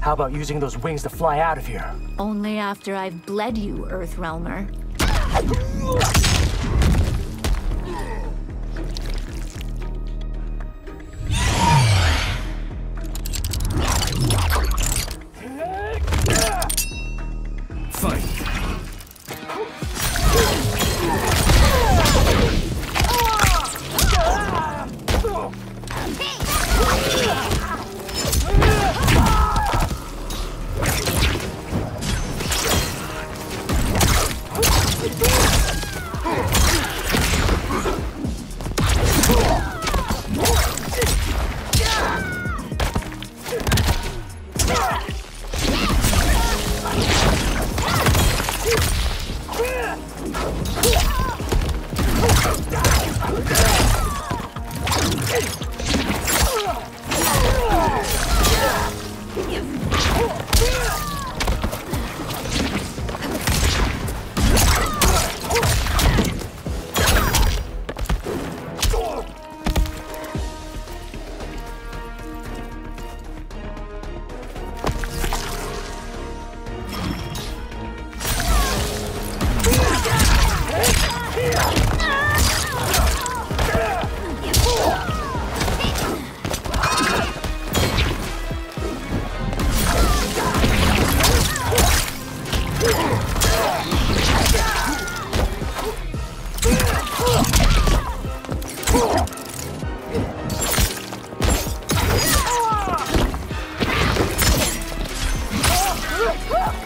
How about using those wings to fly out of here? Only after I've bled you, Earthrealmer. Oh!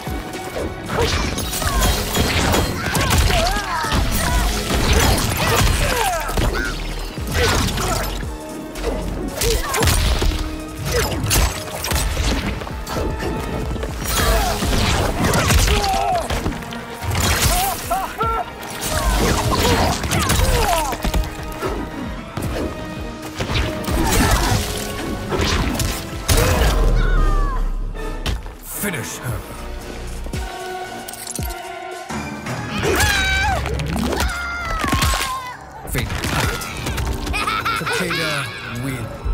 Finish her. Ah! Fatality. Takeda wins.